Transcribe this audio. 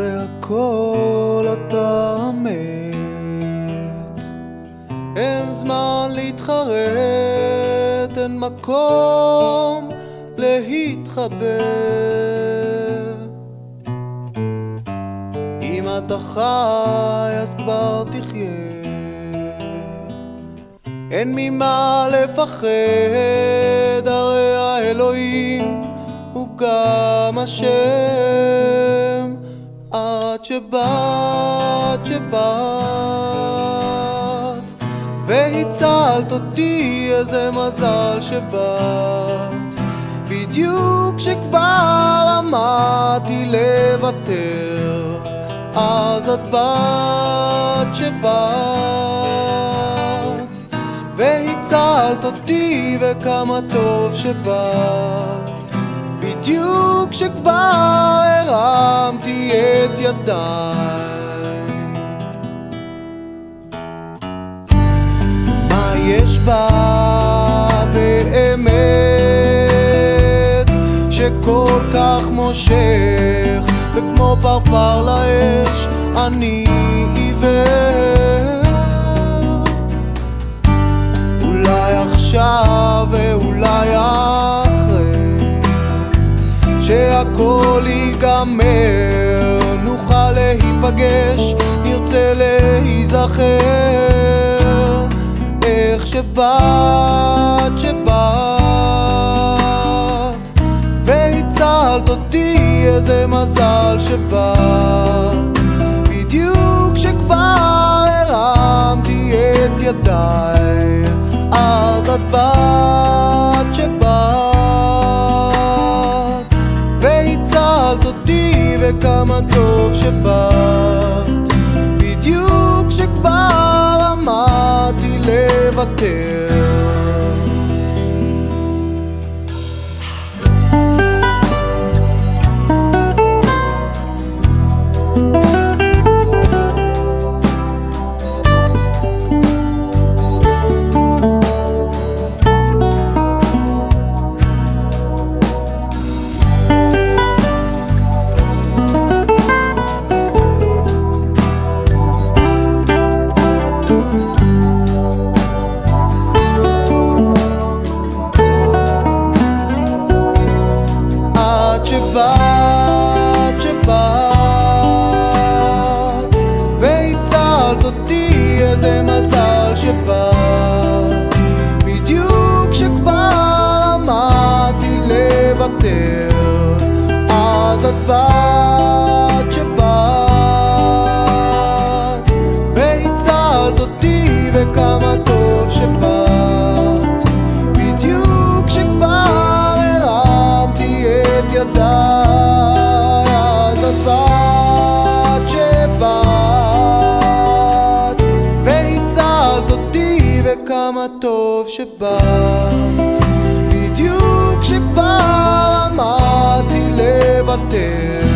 אחרי הכל אתה מת, אין זמן להתחרט, אין מקום להתחבא. אם אתה חי אז כבר תחיה, אין ממה לפחד, הרי האלוהים הוא גם השם. עד שבאת, שבאת, והצלת אותי, איזה מזל שבאת. בדיוק כשכבר עמדתי לוותר, אז את באת, שבאת, והצלת אותי, וכמה טוב שבאת. בדיוק כשכבר הרמתי את ידיי. מה יש בה באמת שכל כך מושך וכמו פרפר לאש אני עיוור שהכל ייגמר, נוכל להיפגש, נרצה להיזכר, איך שבאת, שבאת, והצלת אותי, איזה מזל שבאת, בדיוק כשכבר הרמתי את ידיי, אז את באת, וכמה טוב שבאת. בדיוק כשכבר עמדתי לוותר אז את באת, שבאת, והצלת אותי, וכמה טוב שבאת, בדיוק כשכבר הרמתי את ידיי כמה טוב שבאת. בדיוק כשכבר עמדתי לוותר